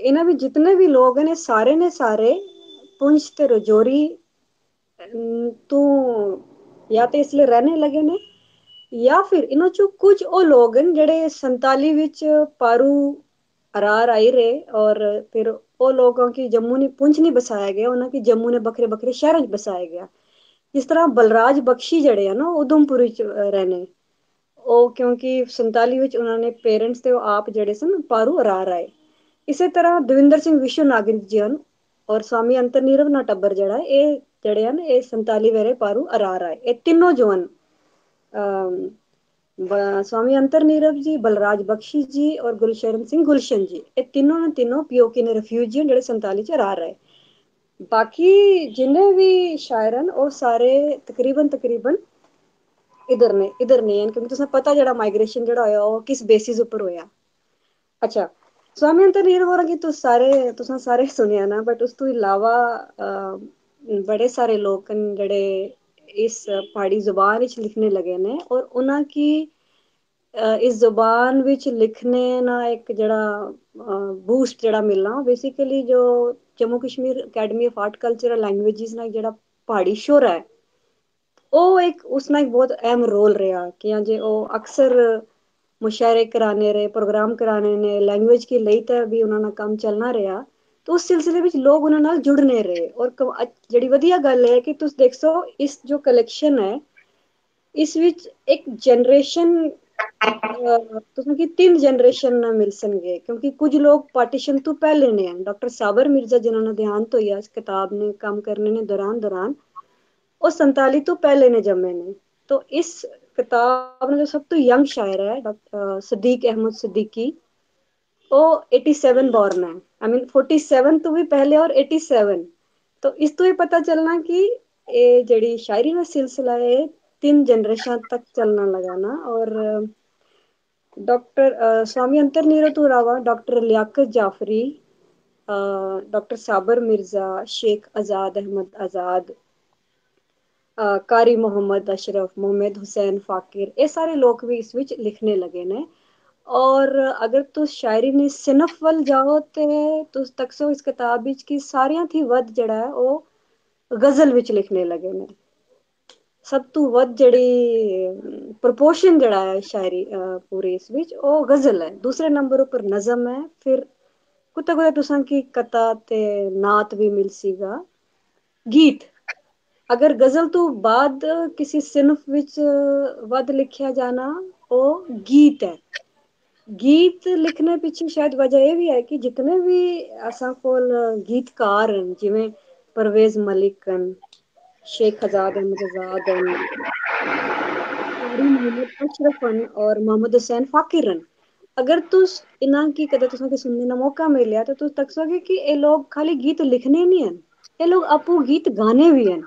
ਇਹਨਾਂ ਵਿੱਚ ਜਿੰਨੇ ਵੀ ਲੋਕ ਨੇ, ਸਾਰੇ ਨੇ ਸਾਰੇ ਪੁੰਛ ਤੇ ਰਜੋਰੀ ਤੋਂ ਜਾਂ ਤੇ ਇਸ ਲਈ ਰਹਿਣੇ ਲੱਗੇ ਨੇ, ਜਾਂ ਫਿਰ ਇਹਨਾਂ ਚੋਂ ਕੁਝ ਉਹ ਲੋਕ ਹਨ ਜਿਹੜੇ 47 ਵਿੱਚ ਪਾਰੂ ਅਰਾਰ ਆਈ ਰਹੇ ਔਰ ਫਿਰ ਉਹ ਲੋਕਾਂ ਕੀ ਜੰਮੂ ਨੇ ਪੁੰਛ ਨਹੀਂ ਬਸਾਇਆ ਗਿਆ, ਉਹਨਾਂ ਕੀ ਜੰਮੂ ਨੇ ਵੱਖਰੇ ਵੱਖਰੇ ਸ਼ਹਿਰਾਂ 'ਚ ਬਸਾਇਆ ਗਿਆ। ਜਿਸ ਤਰ੍ਹਾਂ ਬਲਰਾਜ ਬਖਸ਼ੀ ਜਿਹੜੇ ਆ ਨਾ ਉਦਮਪੁਰ ਵਿੱਚ ਰਹਿਣੇ ਉਹ ਕਿਉਂਕਿ 47 ਵਿੱਚ ਉਹਨਾਂ ਨੇ ਪੇਰੈਂਟਸ ਤੇ ਉਹ ਆਪ ਜਿਹੜੇ ਸਨ, ਪਾਰੂ ਅਰਾਰ ਆਏ। ਇਸੇ ਤਰ੍ਹਾਂ ਦਵਿੰਦਰ ਸਿੰਘ ਵਿਸ਼ਵ ਨਾਗਰਿਕ ਜੀ ਹਨ ਔਰ ਸਵਾਮੀ ਅੰਤਰਨੀਰਵ ਨਾ ਟੱਬਰ ਜਿਹੜਾ ਇਹ ਜਿਹੜੇ ਹਨ ਇਹ 47 ਵੇਰੇ ਪਾਰੂ ਅਰਾਰ ਆਏ ਇਹ ਤਿੰਨੋਂ ਜੋ ਹਨ ਸਵਾਮੀ ਅੰਤਰਨੀਰਵ ਜੀ ਬਲਰਾਜ ਬਖਸ਼ੀ ਜੀ ਔਰ ਗੁਲਸ਼ਰਨ ਸਿੰਘ ਗੁਲਸ਼ਨ ਜੀ ਇਹ ਤਿੰਨੋਂ ਨੇ ਤਿੰਨੋਂ ਪੀਓਕੇ ਨੇ ਰਿਫਿਊਜੀ ਜਿਹੜੇ 47 ਚ ਅਰਾਰ ਆਏ ਬਾਕੀ ਜਿੰਨੇ ਵੀ ਸ਼ਾਇਰ ਹਨ ਉਹ ਸਾਰੇ ਤਕਰੀਬਨ ਤਕਰੀਬਨ ਇਧਰ ਨੇ ਇਧਰ ਨੇ ਕਿਉਂਕਿ ਤੁਸੀਂ ਪਤਾ ਜਿਹੜਾ ਮਾਈਗ੍ਰੇਸ਼ਨ ਜਿਹੜਾ ਹੋਇਆ ਉਹ ਕਿਸ ਬੇਸਿਸ ਉੱਪਰ ਹੋਇਆ ਅੱਛਾ ਸਵਾਮੀ ਅੰਤਰਨੀਰਵ ਹੋਰਾਂ ਕਿ ਤੁਸੀਂ ਸਾਰੇ ਤੁਸੀਂ ਸਾਰੇ ਸੁਣਿਆ ਨਾ ਬਟ ਉਸ ਤੋਂ ਇਲਾਵਾ ਬੜੇ ਸਾਰੇ ਲੋਕ ਨੇ ਜਿਹੜੇ ਇਸ ਪਹਾੜੀ ਜ਼ੁਬਾਨ ਵਿੱਚ ਲਿਖਣੇ ਲਗੇ ਨੇ ਔਰ ਉਹਨਾਂ ਕੀ ਇਸ ਜ਼ੁਬਾਨ ਵਿੱਚ ਲਿਖਣੇ ਨਾਲ ਇੱਕ ਜਿਹੜਾ ਬੂਸਟ ਜਿਹੜਾ ਮਿਲਣਾ ਬੇਸਿਕਲੀ ਜੋ Jammu Kashmir academy of art cultural languages ਨਾਲ ਜਿਹੜਾ ਪਹਾੜੀ ਸ਼ੋਰ ਹੈ, ਉਹ ਇੱਕ, ਉਸ ਨਾਲ ਇੱਕ ਬਹੁਤ ਅਹਿਮ ਰੋਲ ਰਿਹਾ ਕਿ ਜੇ ਉਹ ਅਕਸਰ ਮੁਸ਼ਾਇਰੇ ਕਰਾਣੇ ਰਹੇ ਪ੍ਰੋਗਰਾਮ ਕਰਾਣੇ ਨੇ ਲੈਂਗੁਏਜ ਕੀ ਲਈ ਤਾਂ ਵੀ ਉਹਨਾਂ ਨਾਲ ਕੰਮ ਚੱਲਣਾ ਰਿਹਾ ਤਾਂ ਉਸ ਸਿਲਸਿਲੇ ਵਿੱਚ ਲੋਕ ਉਹਨਾਂ ਨਾਲ ਜੁੜਨੇ ਰਹੇ ਔਰ ਜਿਹੜੀ ਵਧੀਆ ਗੱਲ ਹੈ ਕਿ ਤੁਸੀਂ ਦੇਖੋ ਇਸ ਜੋ ਕਲੈਕਸ਼ਨ ਹੈ ਇਸ ਵਿੱਚ ਇੱਕ ਜਨਰੇਸ਼ਨ ਤੁਸੀਂ ਕਿ ਤਿੰਨ ਜਨਰੇਸ਼ਨ ਨਾਲ ਮਿਲ ਸੰਗੇ ਕਿਉਂਕਿ ਕੁਝ ਲੋਕ ਪਾਰਟੀਸ਼ਨ ਤੋਂ ਪਹਿਲੇ ਨੇ ਡਾਕਟਰ ਸਾਬਰ ਮਿਰਜ਼ਾ ਜਿਨ੍ਹਾਂ ਨੂੰ ਦੇਹਾਂਤ ਹੋਇਆ ਇਸ ਕਿਤਾਬ ਨੇ ਕੰਮ ਕਰਨੇ ਨੇ ਦੌਰਾਨ ਦੌਰਾਨ ਉਹ 47 ਤੋਂ ਪਹਿਲੇ ਨੇ ਜੰਮੇ ਨੇ तो इस किताब में जो सब तो यंग शायर है सदीक, अहमद सिद्दीकी वो 87 बॉर्न है। आई मीन 47 तो भी पहले और 87 तो इस तो ये पता चलना कि ये जड़ी शायरी का सिलसिला है तीन जनरेशन तक चलना लगाना और डॉक्टर स्वामी अंतर नीरतु रावा डॉक्टर लियाकत जाफरी डॉक्टर साबर मिर्ज़ा, शेख आज़ाद, अहमद आज़ाद कारी मोहम्मद अशरफ मोहम्मद हुसैन फाकिर ये सारे लोग भी इस विच लिखने लगे ने और अगर तुस शायरी ने सिनफ वल जाओ ते तुस तकसो इस किताब विच की सारियाँ थी वध जड़ा है वो गज़ल विच लिखने लगे ने सब तो वध जड़ी प्रपोर्शन जड़ा है शायरी पूरी इस विच वो गज़ल है दूसरे नंबर ऊपर नजम है फिर कुत्ता कुत्ता तुसां की कता ते नात भी मिल सीगा गीत अगर गजल तो बाद किसी सिनफ विच वध लिखिया जाना ਉਹ ਗੀਤ ਹੈ ਗੀਤ ਲਿਖਣੇ ਪਿੱਛੇ ਸ਼ਾਇਦ ਵਜ੍ਹਾ ਇਹ ਵੀ ਹੈ ਕਿ ਜਿਤਨੇ ਵੀ ਅਸਾਂ ਕੋਲ ਗੀਤਕਾਰ ਹਨ ਜਿਵੇਂ ਪਰਵੇਜ਼ ਮਲਿਕ ਹਨ शेख आजाद अहमद आजाद मोहम्मद अशरफन और मोहम्मद हुसैन फाकिरन अगर तुस इना की कदे तुसा के सुनने का मौका मिलया तो तुस तक सकोगे कि ये लोग खाली गीत लिखने नहीं हैं ये लोग आपू गीत गाने भी हैं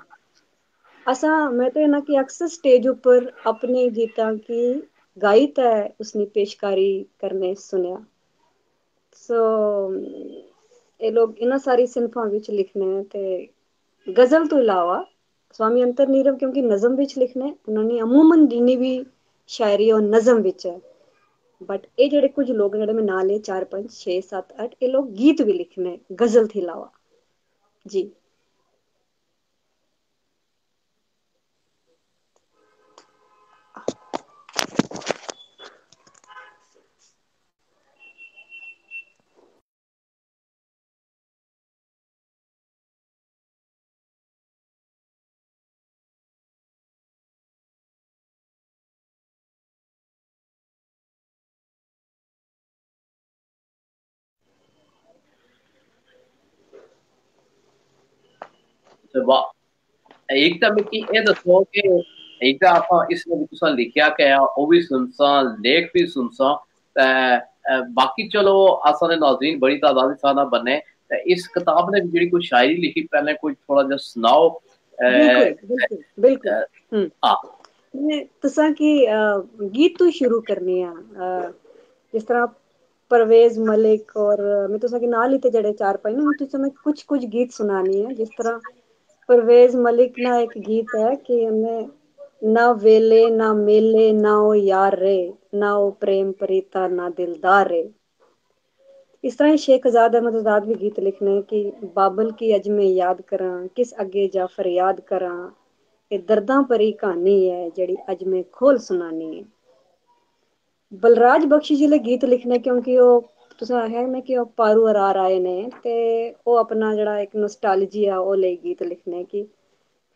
असा मैं तो इना की अक्सर स्टेज ऊपर अपने गीतां की गायित है, उसने पेशकारी करने सुनया। सो ये लोग इना सारी सिनफा विच लिखने ते गज़ल तो इलावा स्वामी अंतर नीरव, क्योंकि नज़म विच लिखने, उन्होंने अमूमन जिन्नी भी शायरी और नज़म विच है। बट ये जेडे कुछ लोग जेडे मैं नाल चार, पाँच, छे सत्त अठ ये लोग गीत भी लिखने, गज़ल थी अलावा जी। बाकी चलो नाजरीन बड़ी तादाद बने इस किताब ने जी कोई शायरी लिखी पहले कोई थोड़ा जा सुनाओ बिल्कुल हम्म। हाँ। तुसा की गीत तो शुरू करने जिस तरह परवेज मलिक और मैं तुसा के नाल चार पाई ना तुसा कुछ कुछ गीत सुनानी है जिस तरह परवेज मलिक ना एक गीत है कि हमें ना वेले, ना मेले, ना ओ यार रे ना ओ प्रेम प्रीता, ना दिलदार। रे इस तरह शेख आज़ाद अहमद आज़ाद भी गीत लिखने कि बाबल की अज में याद करा, किस अगे जा फरियाद करा। ये दर्दा भरी कहानी है, जेड़ी अज में खोल सुनानी है। बलराज बख्शी ज़िले गीत लिखने क्योंकि ਉਹ ਤੁਸੀਂ ਆਖਿਆ ਨਾ ਕਿ ਉਹ ਪਾਰੂ ਅਰਾਰ ਆਏ ਨੇ ਤੇ ਉਹ ਆਪਣਾ ਜਿਹੜਾ ਇੱਕ ਨੋਸਟੈਲਜੀ ਆ, ਉਹ ਲਈ ਗੀਤ ਲਿਖਣੇ ਕਿ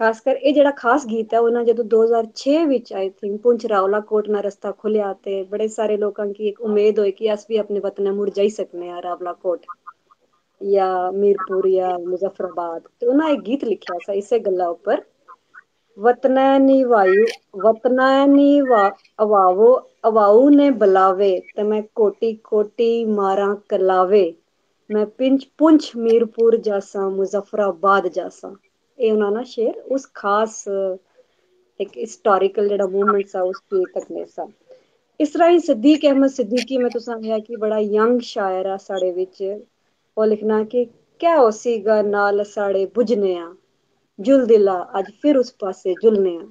ਖਾਸ ਕਰ ਇਹ ਜਿਹੜਾ ਖਾਸ ਗੀਤ ਹੈ ਉਹਨਾਂ ਜਦੋਂ 2006 ਵਿੱਚ ਆਈ ਥਿੰਕ ਪੁੰਛ ਰਾਵਲਾ ਕੋਟ ਨਾਲ ਰਸਤਾ ਖੁੱਲਿਆ ਤੇ ਬੜੇ ਸਾਰੇ ਲੋਕਾਂ ਕੀ ਇੱਕ ਉਮੀਦ ਹੋਈ ਕਿ ਅਸੀਂ ਵੀ ਆਪਣੇ ਵਤਨ ਮੁੜ ਜਾਈ ਸਕਨੇ ਆ ਰਾਵਲਾ ਕੋਟ ਜਾਂ ਮੀਰਪੁਰ ਜਾਂ ਮੁਜ਼ਫਰਾਬਾਦ ਤੇ ਉਹਨਾਂ ਇੱਕ ਗੀਤ ਲਿਖਿਆ ਸੀ ਇਸੇ ਗੱਲਾਂ ਉੱਪਰ। ਵਤਨੈਨੀ ਵਾਯੂ, ਵਤਨਾ ਵਤਨੈਨੀ ਅਵਾਵੋ ਅਵਾਉ ਨੇ ਬੁਲਾਵੇ ਤੇ ਮੈਂ ਕੋਟੀ ਕੋਟੀ ਮਾਰਾਂ ਕਲਾਵੇ ਮੈਂ ਪਿੰਚ ਪੁੰਛ ਮੀਰਪੁਰ ਜਾਸਾਂ ਮੁਜ਼ਫਰਾਬਾਦ ਜਾਸਾਂ ਇਹ ਉਹਨਾਂ ਦਾ ਸ਼ੇਰ ਉਸ ਖਾਸ ਇੱਕ ਹਿਸਟੋਰੀਕਲ ਜਿਹੜਾ ਮੂਵਮੈਂਟ ਸਾ ਉਸ ਦੀ ਤਕਨੇ ਸਾ ਇਸ ਤਰ੍ਹਾਂ ਹੀ ਸਦੀਕ ਅਹਿਮਦ ਸਿੱਦੀਕੀ ਮੈਂ ਤੁਸਾਂ ਕਿਹਾ ਕਿ ਬੜਾ ਯੰਗ ਸ਼ਾਇਰ ਆ ਸਾਡੇ ਵਿੱਚ ਉਹ ਲਿਖਣਾ ਕਿ ਕਿਆ ਹੋ ਸੀਗਾ ਨਾਲ ਸਾਡੇ ਬੁਝਨੇ ਆ ਜੁਲ ਦਿਲਾ ਅੱਜ ਫਿਰ ਉਸ ਪਾਸੇ ਜੁਲਨੇ ਆ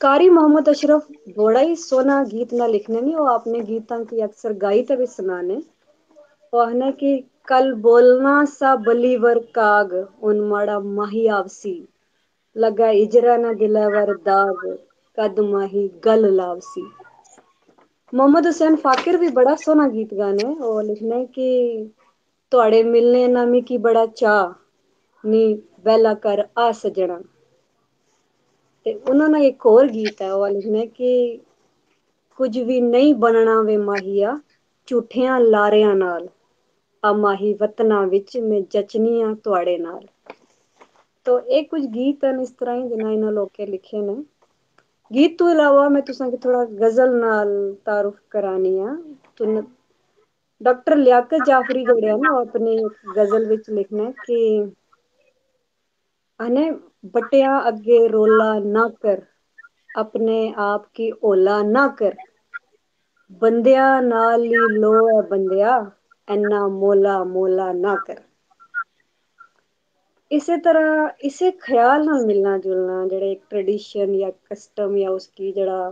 कारी मोहम्मद अशरफ बड़ा ही सोना गीत ना लिखने नहीं वो अपने गीतों की अक्सर गाई तभी सुनाने। कहने कि कल बोलना सा बलीवर काग, उन माड़ा माही आवसी। लगा इजरा न दिलावर दाग, कद माही गल लावसी। मोहम्मद हुसैन फाकिर भी बड़ा सोना गीत गाने और लिखने कि थोड़े मिलने ना मिकी बड़ा चाह, नी बेला कर आ सजना। ਤੇ ਉਹਨਾਂ ਨਾਲ ਇੱਕ ਹੋਰ ਗੀਤ ਹੈ ਉਹ ਲਿਖਨੇ ਕਿ ਕੁਝ ਵੀ ਨਹੀਂ ਬਣਨਾ ਵੇ ਮਾਹੀਆ, ਝੂਠਿਆਂ ਲਾਰਿਆਂ ਨਾਲ, ਆ ਮਾਹੀ ਵਤਨਾ ਵਿੱਚ ਮੈਂ ਜਚਨੀਆਂ ਤੁਹਾਡੇ ਨਾਲ। ਤੋ ਇਹ ਕੁਝ ਗੀਤ ਹਨ ਇਸ ਤਰ੍ਹਾਂ ਹੀ ਜਿਨ੍ਹਾਂ ਇਹਨਾਂ ਲੋਕੇ ਲਿਖੇ ਨੇ। ਗੀਤ ਤੋਂ ਇਲਾਵਾ ਮੈਂ ਤੁਸਾਂ ਕਿ ਥੋੜਾ ਗਜ਼ਲ ਨਾਲ ਤਾਰਫ ਕਰਾਨੀ ਆ ਤੁਨ ਡਾਕਟਰ ਲਿਆਕਤ ਜਾਫਰੀ ਜਿਹੜੇ ਆ ਨਾ ਉਹ ਆਪਣੇ ਗਜ਼ਲ ਵਿੱਚ ਲਿਖਣਾ ਕਿ ਅਨੇ बटिया अगे रोला ना कर, अपने आप की ओला ना कर। बंदिया नाल ही लो है बंदिया एना मोला मोला ना कर। इसे तरह, इसे ख्याल ना मिलना जुलना जेड़े एक ट्रेडिशन या कस्टम या उसकी जड़ा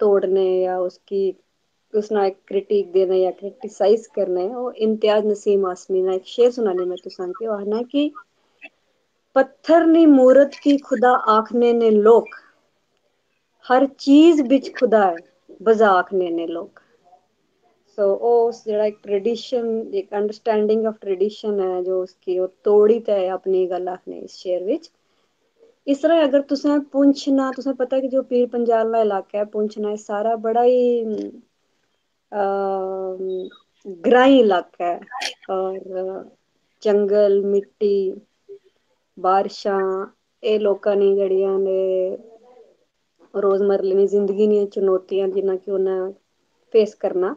तोड़ने या उसकी, उसना एक क्रिटिक देना या क्रिटिसाइज करने वो इम्तियाज़ नसीम आसमी ना एक शेर सुनाने में तो संग के आना कि पत्थर नी मूरत की खुदा आखने ने लोग हर चीज़ बिच खुदा है बजा आखने ने लोग सो so, उस जरा एक ट्रेडिशन एक अंडरस्टैंडिंग ऑफ़ ट्रेडिशन है जो उसकी वो तोड़ी ते अपनी गल आखने इस शेर विच इस तरह अगर तुसें पुंछ ना तुसें पता है कि जो पीर पंजाल का इलाका है पुंछ ना सारा बड़ा ही ग्राई इलाका है। और जंगल मिट्टी ਬਾਰਿਸ਼ਾਂ ਇਹ ਲੋਕਾਂ ਨੇ ਜਿਹੜੀਆਂ ਨੇ ਰੋਜ਼ਮਰਲੀ ਜ਼ਿੰਦਗੀ ਦੀਆਂ ਚੁਣੌਤੀਆਂ ਜਿਨ੍ਹਾਂ ਕਿ ਉਹਨਾਂ ਫੇਸ ਕਰਨਾ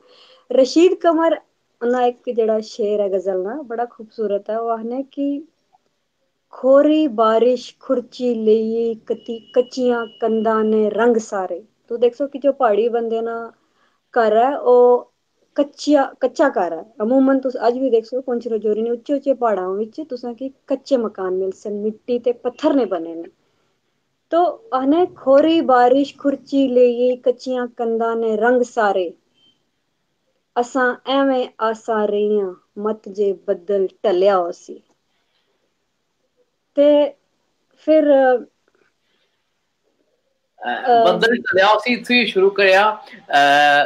ਰਸ਼ੀਦ ਕਮਰ ਉਹਨਾਂ ਇੱਕ ਜਿਹੜਾ ਸ਼ੇਰ ਹੈ ਗਜ਼ਲ ਦਾ ਬੜਾ ਖੂਬਸੂਰਤ ਹੈ ਉਹ ਆਹਨੇ ਕਿ ਖੋਰੀ ਬਾਰਿਸ਼ ਖੁਰਚੀ ਲਈ ਕਤੀ ਕੱਚੀਆਂ ਕੰਦਾਂ ਨੇ ਰੰਗ ਸਾਰੇ ਤੂੰ ਦੇਖੋ ਕਿ ਜੋ ਪਹਾੜੀ ਬੰਦੇ ਨਾ ਘਰ ਹੈ ਉਹ ਕੱਚਿਆ, ਕੱਚਾ ਘਰ ਹੈ। ਅਮੂਮਨ ਤੁਸੀਂ, ਅੱਜ ਵੀ ਦੇਖ ਸੋ ਪਹੁੰਚ ਰਜੋਰੀ ਨੇ ਉੱਚੇ ਉੱਚੇ ਪਹਾੜਾਂ ਵਿੱਚ ਤੁਸਾਂ ਕਿ ਕੱਚੇ ਮਕਾਨ ਮਿਲ ਸਨ, ਮਿੱਟੀ ਤੇ ਪੱਥਰ ਨੇ ਬਣੇ ਨੇ। ਤੋ ਅਨੇਕ ਖੋਰੀ ਬਾਰਿਸ਼ ਖੁਰਚੀ ਲਈ ਕੱਚੀਆਂ ਕੰਧਾਂ ਨੇ ਰੰਗ ਸਾਰੇ। ਅਸਾਂ ਐਵੇਂ ਆਸਾਂ ਰਹੀਆਂ, ਮਤ ਜੇ ਬੱਦਲ ਟਲਿਆ ਹੋਸੀ। ਤੇ ਫਿਰ ਬੰਦਰ ਚਲਿਆ ਸੀ ਇੱਥੇ ਸ਼ੁਰੂ ਕਰਿਆ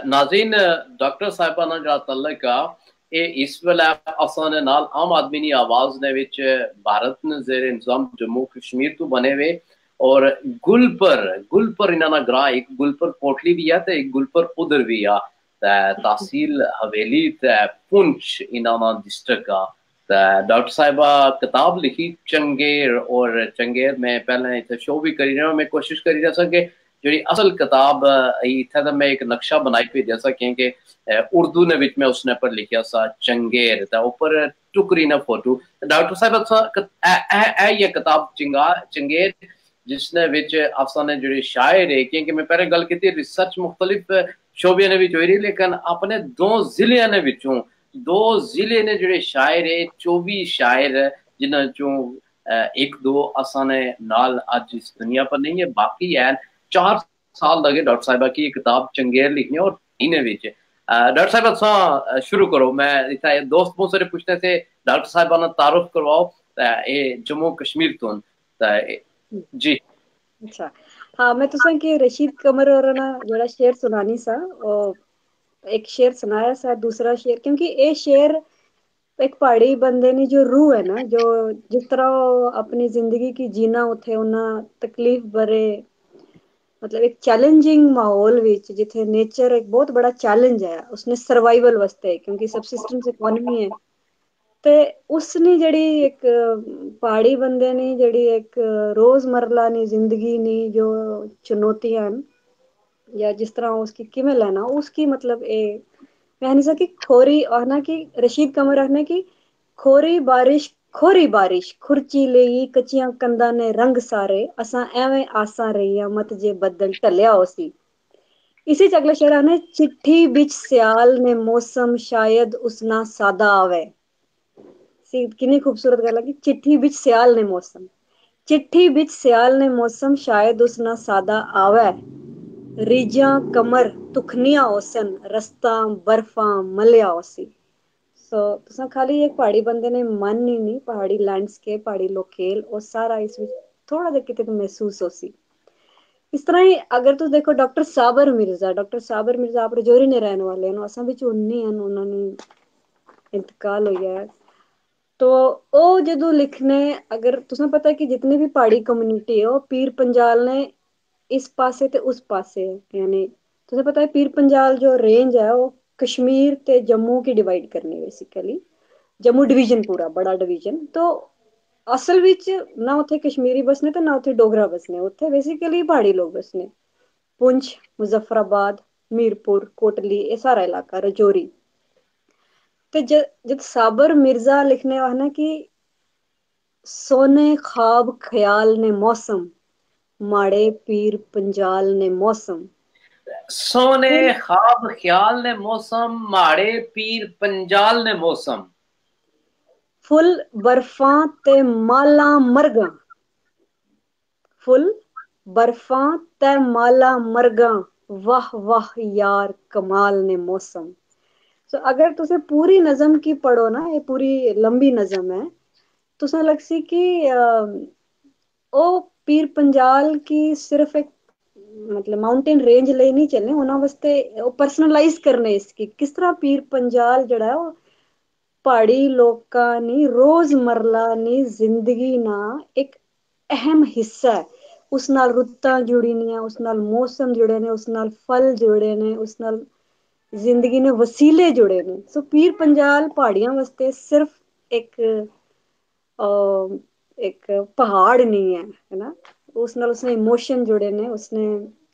ਨਾਜ਼ਰੀਨ ਡਾਕਟਰ ਸਾਹਿਬਾਂ ਨਾਲ ਜਿਹੜਾ ਤਲਕ ਆ ਇਹ ਇਸ ਵੇਲੇ ਅਸਾਂ ਦੇ ਨਾਲ ਆਮ ਆਦਮੀ ਦੀ ਆਵਾਜ਼ ਦੇ ਵਿੱਚ ਭਾਰਤ ਨੇ ਜ਼ੇਰ ਇੰਤਜ਼ਾਮ ਜੰਮੂ ਕਸ਼ਮੀਰ ਤੋਂ ਬਣੇ ਵੇ ਔਰ ਗੁਲਪਰ ਗੁਲਪਰ ਇਹਨਾਂ ਦਾ ਗ੍ਰਾ ਇੱਕ ਗੁਲਪਰ ਕੋਟਲੀ ਵੀ ਆ ਤੇ ਇੱਕ ਗੁਲਪਰ ਉਧਰ ਵੀ ਆ ਤਹਿਸੀਲ ਹਵੇਲੀ ਤੇ ਪੁੰਛ ਇਹਨਾਂ ਦਾ ਡਿਸਟ੍ਰਿਕਟ ਆ डॉक्टर साहिबा किताब लिखी चंगेर, और चंगेर में पहले इतना शो भी करी रहा मैं कोशिश करी जा सके जी असल किताब इतना मैं एक नक्शा बनाई पे जैसा कहें कि उर्दू ने बिच में उसने पर लिखा सा, चंगेर। था ऊपर टुकरी ना फ़ोटो। डॉक्टर साहब ऐ ये किताब चिंगा, चंगेर, जिसने बिच अफसाने जो शायर है क्योंकि मैं पहले गल की रिसर्च मुख्तलिफ़ शोबिया ने भी हुई रही, लेकिन अपने दो ज़िले ने बिचों दो ज़िले ने जो शायर है, चौबी शायर जिन्हों चो एक दो असाने नाल अज्ज इस दुनिया पर नहीं है, बाकी है चार साल लगे डॉक्टर साहिबा की किताब चंगेर लिखी और इन्हें बेच डॉक्टर साहब, तुसां शुरू करो। मैं इत्थे दोस्त बहुत सारे पुछने से डॉक्टर साहिबा ने तारुफ करवाओ ए जम्मू कश्मीर तो जी। अच्छा। हाँ मैं तुसा के रशीद कमर और ना जोड़ा शेर सुनानी सा। और ਇੱਕ ਸ਼ੇਰ ਸੁਣਾਇਆ ਸਰ ਦੂਸਰਾ ਸ਼ੇਰ, ਕਿਉਂਕਿ ਇਹ ਸ਼ੇਰ ਇੱਕ ਪਹਾੜੀ ਬੰਦੇ ਨੇ ਜੋ ਰੂਹ ਹੈ ਨਾ, ਜੋ ਜਿਸ ਤਰ੍ਹਾਂ ਉਹ ਆਪਣੀ ਜ਼ਿੰਦਗੀ ਕੀ ਜੀਣਾ ਉਥੇ, ਉਹਨਾਂ ਤਕਲੀਫ ਭਰੇ ਮਤਲਬ ਇੱਕ ਚੈਲੰਜਿੰਗ ਮਾਹੌਲ ਵਿੱਚ, ਜਿੱਥੇ ਨੇਚਰ ਇੱਕ ਬਹੁਤ ਬੜਾ ਚੈਲੰਜ ਹੈ, ਉਸਨੇ ਸਰਵਾਈਵਲ ਵਾਸਤੇ, ਕਿਉਂਕਿ ਸਬਸਿਸਟੈਂਸ ਇਕਨੋਮੀ ਹੈ। ਤੇ ਉਸਨੇ ਜਿਹੜੀ ਇੱਕ ਪਹਾੜੀ ਬੰਦੇ ਨੇ, ਜਿਹੜੀ ਇੱਕ ਰੋਜ਼ਮਰਲਾ ਨੇ ਜ਼ਿੰਦਗੀ ਨੇ, ਜੋ ਚੁਣੌਤੀਆਂ ਹਨ या जिस तरह उसकी किमें लेना उसकी मतलब मैं नहीं सकी खोरी और ना कि रशीद कमर रखने की खोरी बारिश खोरी बारिश, खुरची ले कच्चियाँ कंदा ने रंग सारे, असा एवें आसा रही मत जे बदल टलिया उसी इसी अगला शेर आने चिट्ठी बिच सियाल ने मौसम शायद उसना सादा आवे। कितनी खूबसूरत गल है कि चिट्ठी बिच सियाल ने मौसम। चिट्ठी बिच सियाल ने मौसम शायद उस ना सादा आवे। रिजा कमर तुखनिया ओसन रस्ता बर्फा मलिया ओसी सो तुसा खाली एक पहाड़ी बंदे ने मन ही नहीं पहाड़ी लैंडस्केप पहाड़ी लोकेल और सारा इस विच थोड़ा देख के महसूस हो सी इस तरह ही अगर तुम देखो डॉक्टर साबर मिर्ज़ा डॉक्टर साबर मिर्ज़ा आप रजौरी ने रहने वाले हैं असा भी उन्नी हैं उन्होंने इंतकाल हो गया है तो वो जो लिखने अगर तुसा पता है कि जितनी भी पहाड़ी कम्युनिटी है वो पीर पंजाल ने इस पासे ते उस पासे, यानी तुझे पता है पीर पंजाल जो रेंज है, वो कश्मीर ते जम्मू की डिवाइड करनी बेसिकली जम्मू डिवीज़न पूरा, बड़ा डिवीज़न तो असल विच ना उत्थे कश्मीरी बसने ते ना उत्थे डोगरा बसने, उत्थे बेसिकली पहाड़ी लोग बसने। पुंछ, मुजफ्फराबाद, मीरपुर, कोटली ये सारा इलाका, रजौरी। तो जब साबर मिर्ज़ा लिखने वाला कि सोने खाब ख्याल ने मौसम माड़े पीर पंजाल ने मौसम। सोने खाब ख्याल ने मौसम माड़े पीर पंजाल ने मौसम। फुल बर्फा ते माला मरगा। फुल बर्फा ते माला मरगा। वाह वाह यार कमाल ने मौसम। सो अगर तुसे पूरी नज़म की पढ़ो ना ये पूरी लंबी नज़म है तुसें लगसी कि ओ पीर पंजाल की सिर्फ़ एक मतलब माउंटेन रेंज ले नहीं चलने उन्होंने वास्ते पर्सनलाइज करने इसकी किस तरह पीर पंजाल जड़ा है पहाड़ी लोकां नी रोजमरला नी ज़िंदगी ना एक अहम हिस्सा है उस नाल रुत्तां जुड़ी उस नाल मौसम जुड़े ने उस नाल फल जुड़े ने उस नाल ज़िंदगी ने वसीले जुड़े ने सो पीर पंजाल पहाड़ियाँ वास्ते सिर्फ़ एक एक पहाड़ नहीं है है ना उस नाल उसने इमोशन जुड़े ने उसने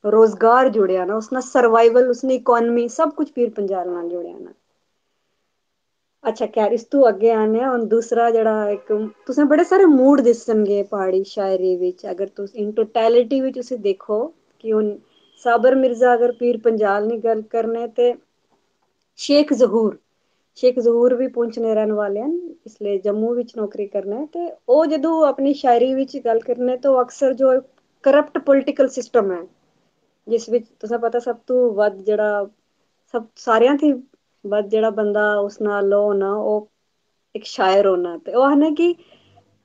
रोज़गार जुड़िया ना उसने सर्वाइवल उसने इकोनॉमी सब कुछ पीर पंजाल नाल जुड़िया ना अच्छा खैर इस तू अग्गे आने हून दूसरा जड़ा इक तुसें बड़े सारे मूड दिसणगे प्हाड़ी शायरी विच अगर तुस इन टोटैलिटी विच उसी देखो कि हून साबर मिर्ज़ा अगर पीर पंजाल नी गल करने ते ਸ਼ੇਖ ਜ਼ਹੂਰ ਵੀ ਪੁੰਛ ਨੇ ਰਹਿਣ ਵਾਲੇ ਹਨ ਇਸ ਲਈ ਜੰਮੂ ਵਿੱਚ ਨੌਕਰੀ ਕਰਨਾ ਹੈ ਤੇ ਉਹ ਜਦੋਂ ਆਪਣੀ ਸ਼ਾਇਰੀ ਵਿੱਚ ਗੱਲ ਕਰਨੇ ਤੋਂ ਅਕਸਰ ਜੋ ਕਰਪਟ ਪੋਲਿਟੀਕਲ ਸਿਸਟਮ ਹੈ ਜਿਸ ਵਿੱਚ ਤੁਸੀਂ ਪਤਾ ਸਭ ਤੋਂ ਵੱਧ ਜਿਹੜਾ ਸਭ ਸਾਰਿਆਂ ਤੋਂ ਵੱਧ ਜਿਹੜਾ ਬੰਦਾ ਉਸ ਨਾਲ ਲੋ ਹੋਣਾ ਉਹ ਇੱਕ ਸ਼ਾਇਰ ਹੋਣਾ ਤੇ ਉਹ ਹਨੇ ਕਿ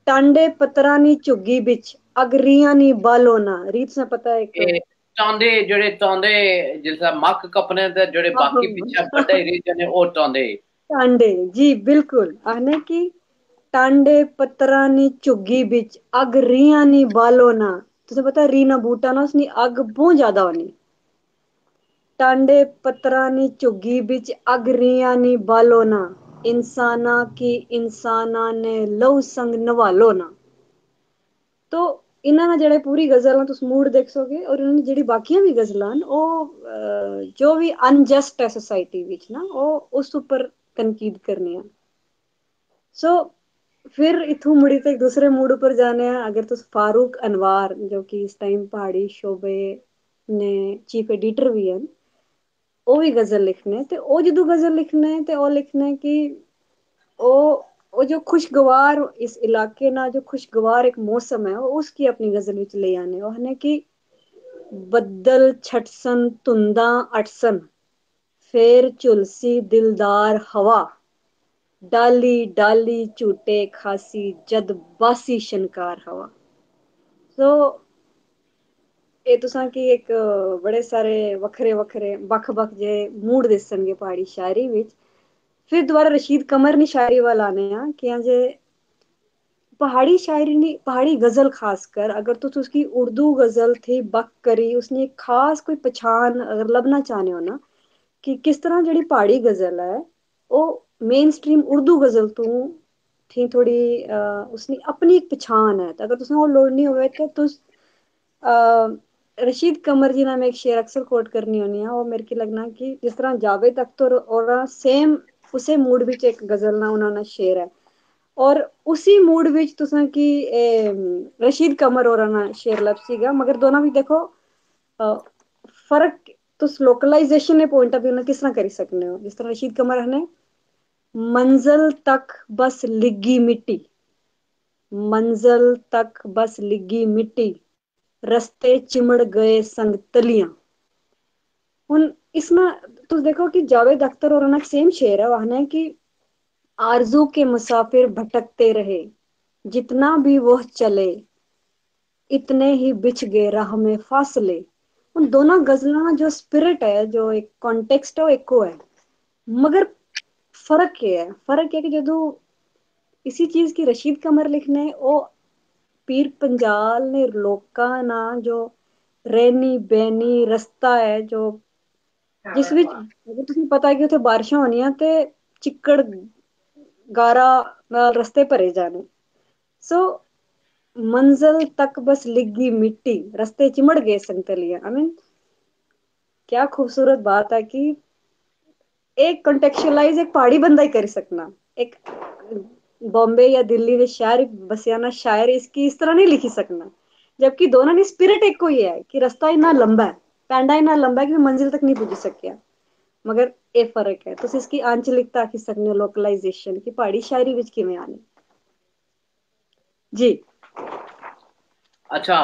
ਟਾਂਡੇ ਪਤਰਾਂ ਨੀ ਝੁੱਗੀ ਵਿੱਚ ਅਗਰੀਆਂ ਨੀ ਬਲ ਹੋਣਾ ਰੀਤ ਸੇ ਪਤਾ ਹੈ ਕਿ ਟਾਂਡੇ ਜਿਹੜੇ ਟਾਂਡੇ ਜਿਲਸਾ ਮੱਕ ਕਪਨੇ ਤੇ ਜਿਹੜੇ ਬਾਕੀ ਪਿੱਛੇ ਵੱਡੇ ਰੀਤ ਨੇ ਉਹ ਟਾਂਡੇ। ਟਾਂਡੇ, ਜੀ ਬਿਲਕੁਲ। ਆਨੇ ਕੀ ਟਾਂਡੇ ਪੱਤਰਾਂ ਨੀ ਝੁੱਗੀ ਵਿੱਚ ਅਗ ਰੀਆਂ ਨੀ ਬਾਲੋ ਨਾ। ਤੁਸੀਂ ਪਤਾ ਰੀ ਨਾ ਬੂਟਾ ਨਾ ਉਸਨੀ ਅੱਗ ਬਹੁਤ ਜ਼ਿਆਦਾ ਹੋਣੀ। ਟਾਂਡੇ ਪੱਤਰਾਂ ਨੀ ਝੁੱਗੀ ਵਿੱਚ ਅਗ ਰੀਆਂ ਨੀ ਬਾਲੋ ਨਾ। ਇਨਸਾਨਾ ਕੀ ਇਨਸਾਨਾ ਨੇ ਲਹੂ ਸੰਗ ਨਵਾਲੋ ਨਾ। तो ਇਹਨਾਂ ਨਾਲ ਜਿਹੜੇ ਪੂਰੀ ਗਜ਼ਲਾਂ ਤੁਸੀਂ ਮੂਡ ਦੇਖ ਸਕੋਗੇ ਔਰ ਇਹਨਾਂ ਦੀ ਜਿਹੜੀ ਬਾਕੀਆਂ ਵੀ ਗਜ਼ਲਾਂ ਉਹ ਜੋ ਵੀ ਅਨਜਸਟ ਹੈ ਸੋਸਾਇਟੀ ਵਿੱਚ ਨਾ, ਉਹ ਉਸ ਉੱਪਰ ਤਨਕੀਦ ਕਰਨੇ ਆ ਸੋ फिर इथू मुड़ी तक दूसरे मूड पर जाने अगर तुस फारूक अनवार जो कि इस टाइम पहाड़ी शोबे ने चीफ एडिटर भी हैं ਉਹ ਵੀ ਗਜ਼ਲ ਲਿਖਣੇ ਤੇ ਉਹ ਜਦੋਂ ਗਜ਼ਲ ਲਿਖਣੇ ਤੇ ਉਹ ਲਿਖਣੇ ਕਿ ਉਹ वो जो खुशगवार इस इलाके ना जो खुशगवार एक मौसम है वो उसकी अपनी गजल विच ले आने वो है कि बदल छटसन धुंदा अटसन फेर झुलसी दिलदार हवा डाली डाली झूटे खासी जद बासी शनकार हवा तो ਇਹ ਤੁਸਾਂ ਕੀ ਇੱਕ ਬੜੇ ਸਾਰੇ ਵੱਖਰੇ ਵੱਖਰੇ ਵੱਖ-ਵੱਖ ਜੇ ਮੂਡ ਦਿਸਣਗੇ ਪਹਾੜੀ ਸ਼ਾਇਰੀ ਵਿੱਚ ਫਿਰ ਦੁਬਾਰਾ ਰਸ਼ੀਦ ਕਮਰ ਨੇ ਸ਼ਾਇਰੀ ਵਾਲ ਆਨੇ ਆ ਕਿ ਜੇ पहाड़ी शायरी ने पहाड़ी गजल खासकर अगर तुस उसकी उर्दू गजल थी बक करी उसने एक खास कोई पछान अगर लभना चाहने हो ना कि किस तरह जेह्ड़ी पहाड़ी गज़ल है ओह् मेन स्ट्रीम उर्दू गज़ल तू थी थोड़ी उसनी अपनी एक पछान है। अगर तुसें ओह् लोड़नी होवे ते तुस रशीद कमर जी ने मैं एक शेर अक्सर कोट करनी होनी है वो मेरे की लगना कि जिस तरह जावेद अख्तर और सेम उसे मूड विच एक गज़ल ना उन्होंने शेर है। और उसी मूड विच तुसें कि रशीद कमर और ना शेर लब सीगा। मगर दोनों भी देखो फ़र्क तुस लोकलाइजेशन पॉइंट ऑफ़ व्यू किस तरह करी सकने हो? जिस तरह रशीद कमर ने? मंजिल तक बस लिग्गी मिट्टी। मंजिल तक बस लिग्गी मिट्टी। रस्ते चिमड़ गए संग तलियाँ। हूँ इसमें तुम देखो कि जावेद अख्तर और उन्हें सेम शेर है, वहाँ कि आरज़ू के मुसाफिर भटकते रहे, जितना भी वह चले, इतने ही बिछ गए राह में फासले। उन दोनों गजलों जो स्पिरिट है जो एक कॉन्टेक्स्ट है एक है मगर फर्क क्या है फर्क है कि जो इसी चीज की रशीद कमर लिखने वो ਪੀਰ ਪੰਜਾਲ ਨੇ ਲੋਕਾਂ ਨਾਲ ਜੋ ਰਹਿਣੀ ਬੈਣੀ ਰਸਤਾ ਹੈ ਜੋ ਜਿਸ ਵਿੱਚ ਅਗਰ ਤੁਸੀਂ ਪਤਾ ਹੈ ਕਿ ਉੱਥੇ ਬਾਰਿਸ਼ਾਂ ਹੋਣੀਆਂ ਤੇ ਚਿੱਕੜ ਗਾਰਾ ਨਾਲ ਰਸਤੇ ਭਰੇ ਜਾਣੇ ਸੋ मंजिल तक बस लिगी मिट्टी, रस्ते चिमड़ गए संतलियाँ। आई मीन क्या खूबसूरत बात है कि एक कंटेक्चुअलाइज एक पहाड़ी बंदा ही कर सकना। एक बॉम्बे या दिल्ली में शायर बसियाना शायर इसकी इस तरह नहीं लिखी सकना। जबकि दोनों ने स्पिरिट एक को ही है कि रास्ता इतना लंबा है, पैंडा इतना लंबा है कि मंजिल तक नहीं पुज सकिया। मगर ये फ़र्क है। तुम इसकी आंचलिकता आखी सकने लोकलाइजेशन की, पहाड़ी शायरी विच किवें आनी? जी। ਅੱਛਾ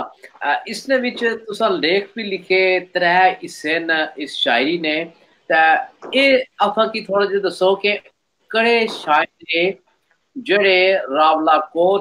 ਇਸਨੇ ਵਿੱਚ ਤੁਸੀਂ ਲੇਖ ਵੀ ਲਿਖੇ, ਤਰੇ ਹਿੱਸੇ ਨ ਇਸ ਸ਼ਾਇਰੀ ਨੇ। ਤਾਂ ਇਹ ਆਪਾਂ ਕੀ ਥੋੜਾ ਜਿਹਾ ਦੱਸੋ ਕਿ ਕੜੇ ਸ਼ਾਇਰ ਨੇ ਜਿਹੜੇ ਰਾਵਲਾ ਕੋ